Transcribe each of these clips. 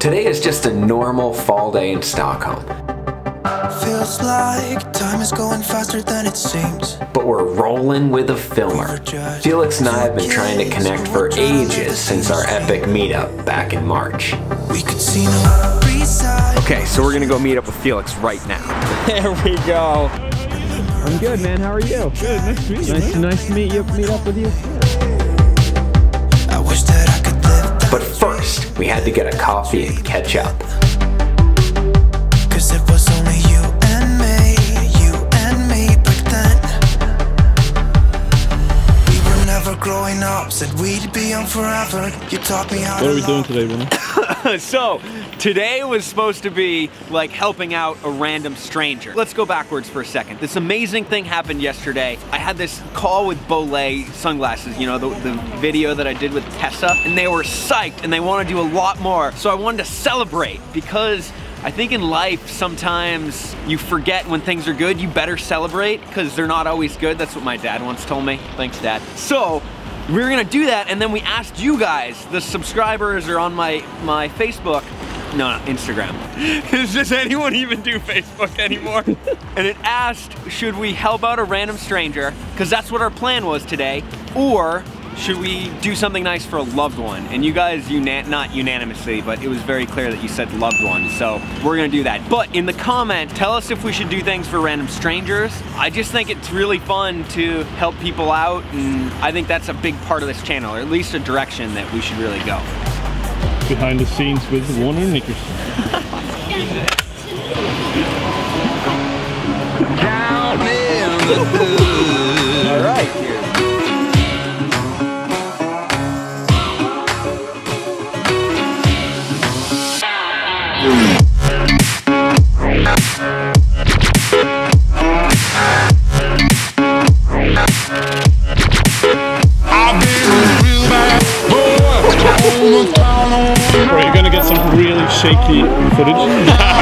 Today is just a normal fall day in Stockholm. Feels like time is going faster than it seems. But we're rolling with a filmer. Felix and I have been trying to connect for ages since our epic meetup back in March. We could see no. Okay, so we're gonna go meet up with Felix right now. There we go. I'm good, man. How are you? Good. Nice to meet you. Nice, to, nice to meet you. Meet up with you. We had to get a coffee and catch up. Growing up, said we'd be on forever. You taught me how What are we doing today, Ronnie? so, today was supposed to be like helping out a random stranger. Let's go backwards for a second. This amazing thing happened yesterday. I had this call with Bollé sunglasses, you know, the, the video that I did with Tessa, and they were psyched and they want to do a lot more. So I wanted to celebrate because I think in life sometimes you forget when things are good. You better celebrate because they're not always good. That's what my dad once told me. Thanks, Dad. So we were gonna do that, and then we asked you guys, the subscribers are on my my Facebook. No, no, Instagram. Does anyone even do Facebook anymore? and it asked, should we help out a random stranger? Because that's what our plan was today. Or should we do something nice for a loved one? And you guys, una- not unanimously, but it was very clear that you said loved one. So we're gonna do that. But in the comment, tell us if we should do things for random strangers. I just think it's really fun to help people out. And I think that's a big part of this channel, or at least a direction that we should really go. Behind the scenes with Warner Nickerson. All right, Right, really shaky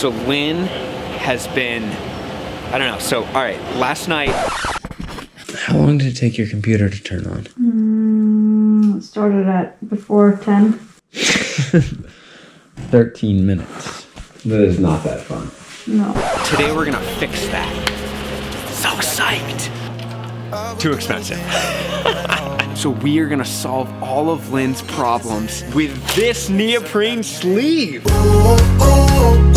so Lynn has been, I don't know, so all right, last night, How long did it take your computer to turn on? Mm, it started at before 10. 13 minutes. That is not that fun. No. today we're gonna fix that. So psyched. Too expensive. so we are gonna solve all of Lynn's problems with this neoprene sleeve. Oh, oh, oh.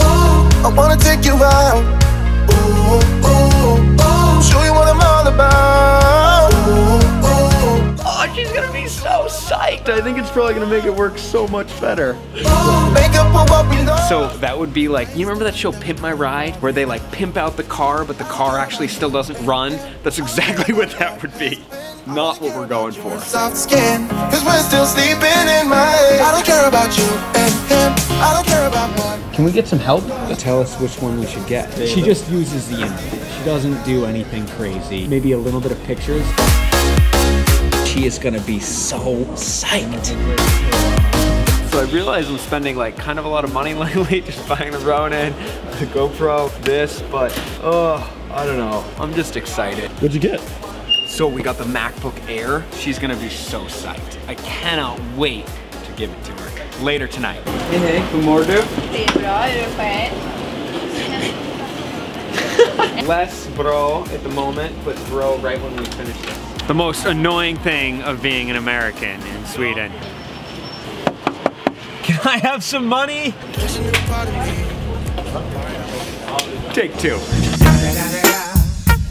I think it's probably gonna make it work so much better. ooh, make up for what we lost. So that would be like, you remember that show Pimp My Ride? Where they like pimp out the car, but the car actually still doesn't run? That's exactly what that would be. Not what we're going for. soft skin, cause we're still sleeping in my head. I don't care about you and him. I don't care about one. Can we get some help? To tell us which one we should get. She just uses the internet. She doesn't do anything crazy. Maybe a little bit of pictures. She is gonna be so psyched. So I realize I'm spending like kind of a lot of money lately just buying the Ronin, the GoPro, this, but oh, I don't know. I'm just excited. What'd you get? So we got the MacBook Air. She's gonna be so psyched. I cannot wait to give it to her later tonight. Hey, hey, good morning. Det är bra, är du själv? Less bro at the moment, but bro right when we finish this. The most annoying thing of being an American in Sweden. Can I have some money? Take two.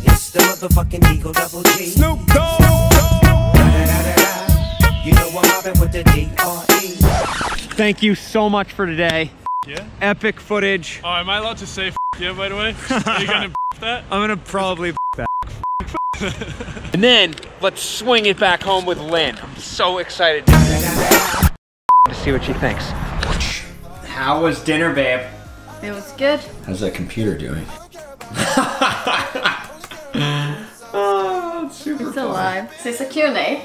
It's the motherfucking Eagle Double G. Snoop Dogg. You know I'm with the D.R.E. Thank you so much for today. Yeah? Epic footage. Oh, am I allowed to say f Yeah, by the way. Are you gonna that? I'm gonna probably that. And then let's swing it back home with Lynn. I'm so excited to see what she thinks. How was dinner, babe? It was good. How's that computer doing? Oh, it's super It's alive. Is this a Q&A?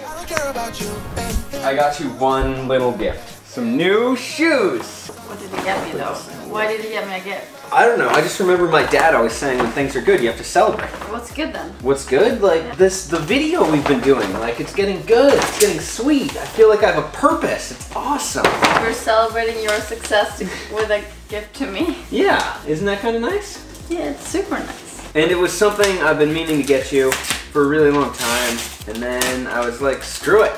I got you one little gift. Some new shoes. What did you get me though? Why did you get me a gift? I don't know. I just remember my dad always saying when things are good, you have to celebrate. What's good then? What's good? Like this, the video we've been doing. Like it's getting good. It's getting sweet. I feel like I have a purpose. It's awesome. You're celebrating your success with a gift to me. Yeah, isn't that kind of nice? Yeah, it's super nice. And it was something I've been meaning to get you for a really long time. And then I was like, screw it.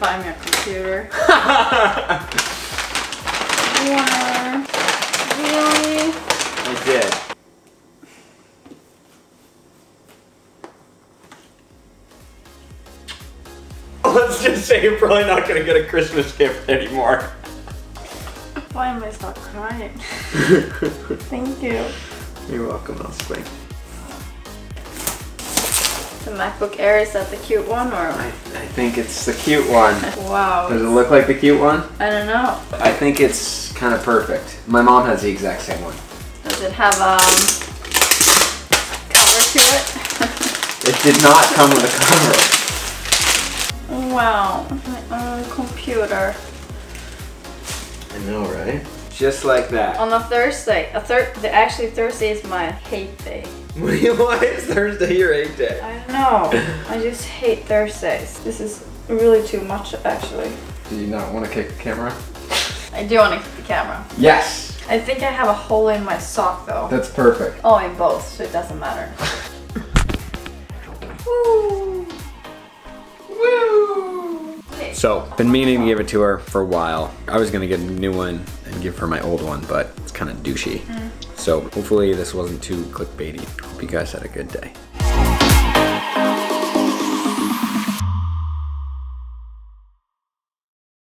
Buy me a computer? Wow. Really? I did. Let's just say you're probably not gonna get a Christmas gift anymore. Why am I stop crying? Thank you. You're welcome, Elspeth. The MacBook Air, is that the cute one or? I, I think it's the cute one. Wow. Does it look like the cute one? I don't know. I think it's kind of perfect. My mom has the exact same one. Does it have um cover to it? It did not come with a cover. wow, my own computer. I know, right? Just like that. On a Thursday, a thir actually Thursday is my hate day. Why is Thursday your hate day? I don't know. I just hate Thursdays. This is really too much actually. Do you not want to kick the camera? I do want to kick the camera. Yes! I think I have a hole in my sock though. That's perfect. Oh, in both, so it doesn't matter. So, been meaning to give it to her for a while. I was gonna get a new one and give her my old one, but it's kind of douchey. Mm. So, hopefully this wasn't too clickbaity. Hope you guys had a good day.